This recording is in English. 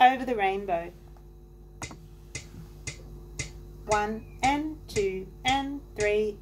over the rainbow. One and two and three